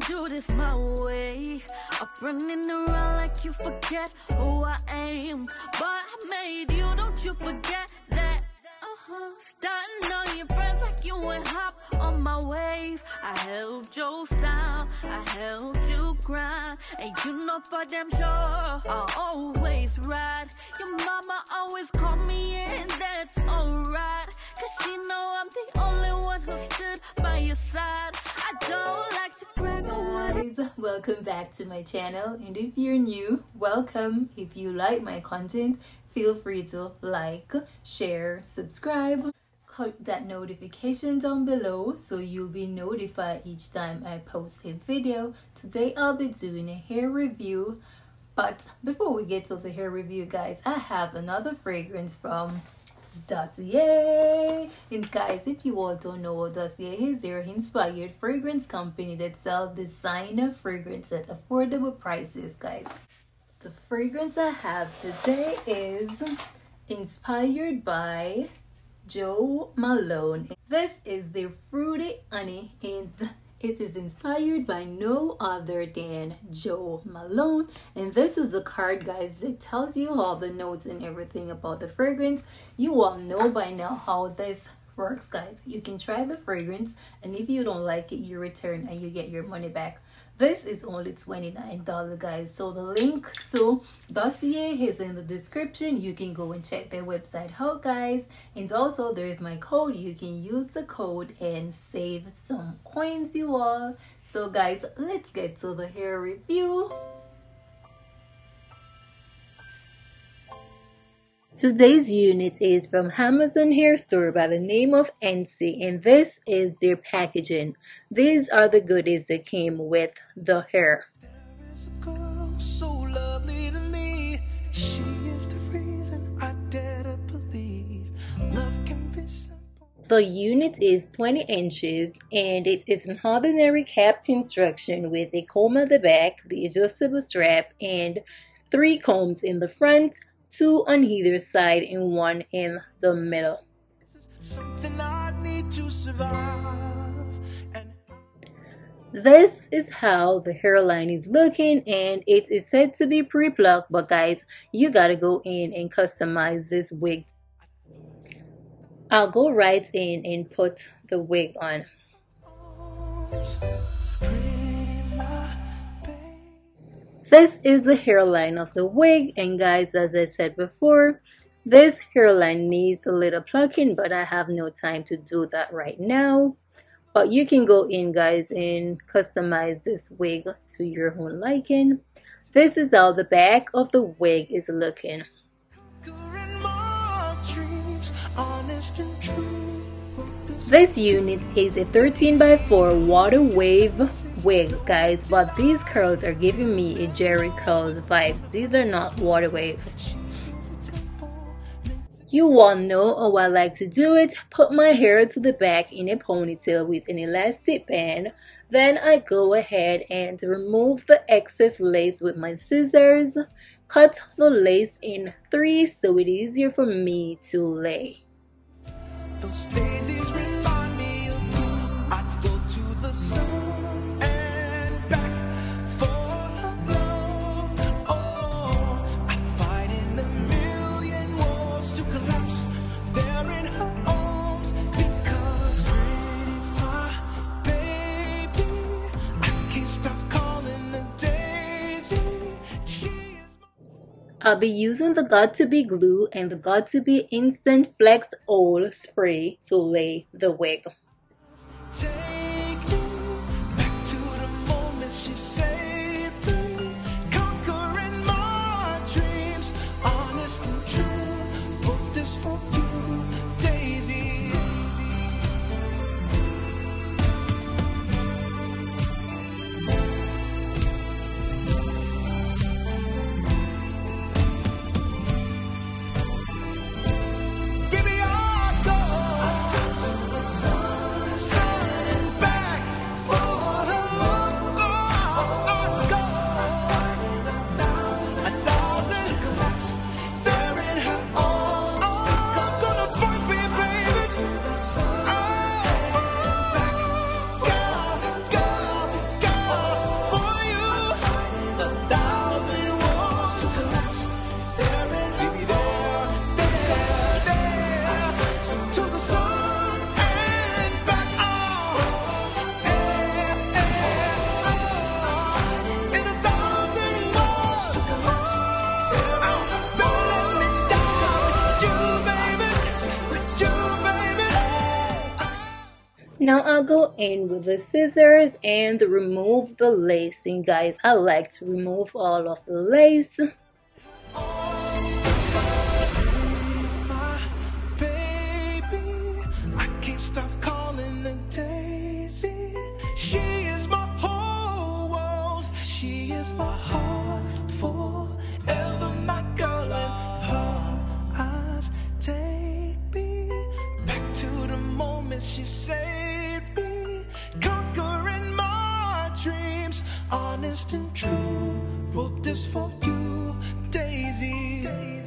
don't do this my way. Up running around like you forget who I am. But I made you, don't you forget that. Uh-huh. Starting on your friends like you went hop on my wave. I helped you style, I helped you grind. And you know for damn sure I always ride. Your mama always call me and that's alright. Cause she know I'm the only one who stood by your side. Welcome back to my channel and if you're new welcome. If you like my content feel free to like share subscribe click that notification down below so you'll be notified each time i post a video. Today i'll be doing a hair review but before we get to the hair review guys i have another fragrance from Dossier. And guys, if you all don't know what Dossier is, they're inspired fragrance company that sell designer fragrance at affordable prices, guys. The fragrance I have today is inspired by Jo Malone. This is the Fruity Honey and it is inspired by no other than Jo Malone. And this is a card, guys. It tells you all the notes and everything about the fragrance. You all know by now how this works, guys. You can try the fragrance, and if you don't like it, you return and you get your money back. This is only $29 guys. So the link to dossier is in the description. You can go and check their website out guys. And also there is my code. You can use the code and save some coins you all. So guys let's get to the hair review Today's unit is from Amazon Hair Store by the name of Encii and this is their packaging. These are the goodies that came with the hair. The unit is 20 inches and it is an ordinary cap construction with a comb at the back, the adjustable strap, and three combs in the front, two on either side and one in the middle. This is how the hairline is looking and it is said to be pre-plucked but guys you gotta go in and customize this wig. I'll go right in and put the wig on. This is the hairline of the wig and guys as I said before this hairline needs a little plucking but I have no time to do that right now. But you can go in guys and customize this wig to your own liking. This is how the back of the wig is looking. This unit is a 13 by 4 water wave wig guys. But these curls are giving me a Jheri curls vibes. These are not water wave you all know how I like to do it. Put my hair to the back in a ponytail with an elastic band. Then I go ahead and remove the excess lace with my scissors. Cut the lace in three so it's easier for me to lay I'll be using the Got2b glue and the Got2b Instant Flex Oil Spray to lay the wig. Now I'll go in with the scissors and remove the lacing guys. I like to remove all of the lace. Honest and true. Wrote this for you, Daisy. Now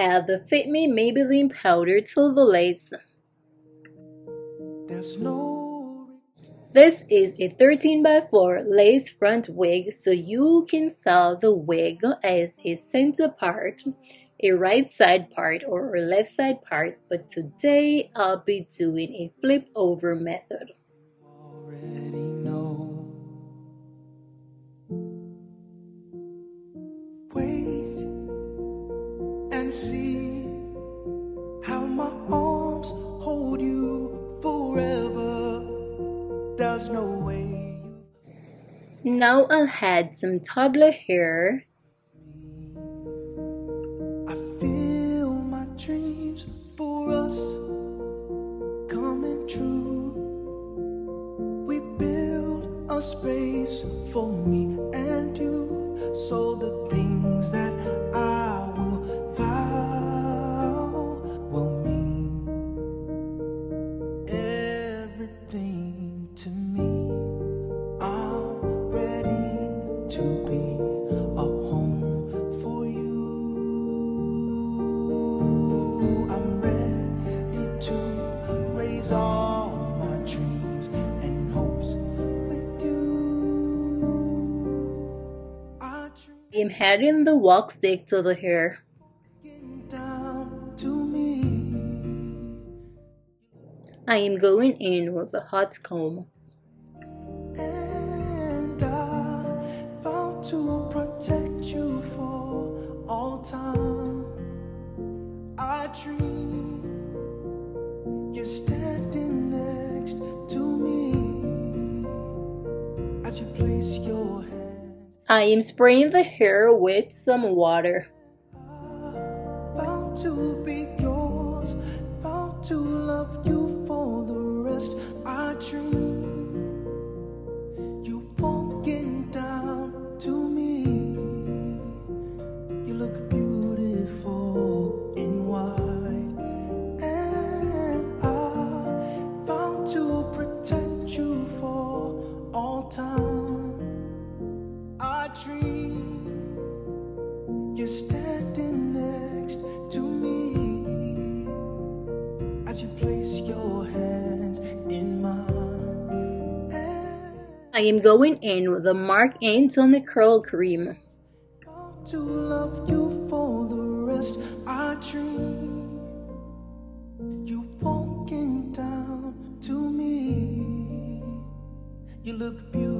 have the Fit Me Maybelline powder to the lace. No... This is a 13 by 4 lace front wig so you can style the wig as a center part, a right side part or a left side part but today I'll be doing a flip over method. See how my arms hold you forever. There's no way. Now I'll add some toddler hair. I feel my dreams for us coming true. We build a space for me and you so the I'm adding the wax stick to the hair. I am going in with a hot comb. And I found to protect you for all time. I dream you're standing next to me as you place your I am spraying the hair with some water. I am going in with the Marc Anthony Curl Cream. To love you for the rest, I dream you walking down to me. You look beautiful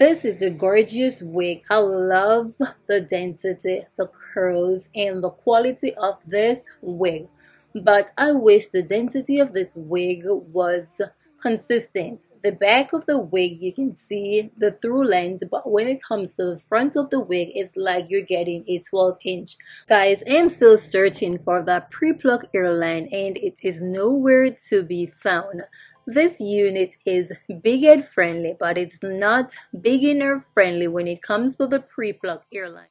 This is a gorgeous wig. I love the density, the curls, and the quality of this wig. But I wish the density of this wig was consistent the back of the wig you can see the through lens but when it comes to the front of the wig it's like you're getting a 12 inch guys i'm still searching for that pre-plucked hairline and it is nowhere to be found this unit is big friendly but it's not beginner friendly when it comes to the pre-plucked hairline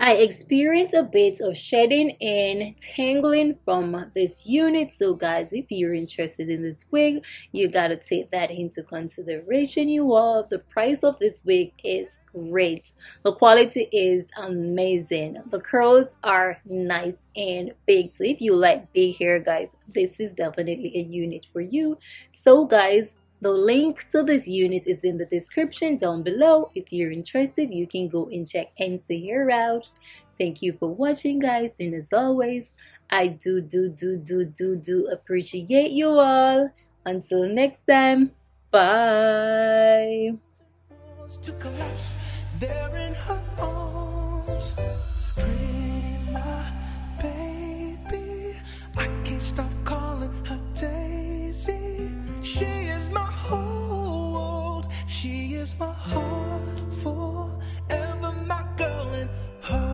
I experienced a bit of shedding and tangling from this unit. So guys, if you're interested in this wig, you gotta take that into consideration you all. The price of this wig is great. The quality is amazing. The curls are nice and big. So if you like big hair guys, this is definitely a unit for you. So guys, the link to this unit is in the description down below. If you're interested, you can go and check and see her out. Thank you for watching, guys. And as always, I do, do, do, do, do, do appreciate you all. Until next time, bye. There in her arms. Pretty my Is my heart.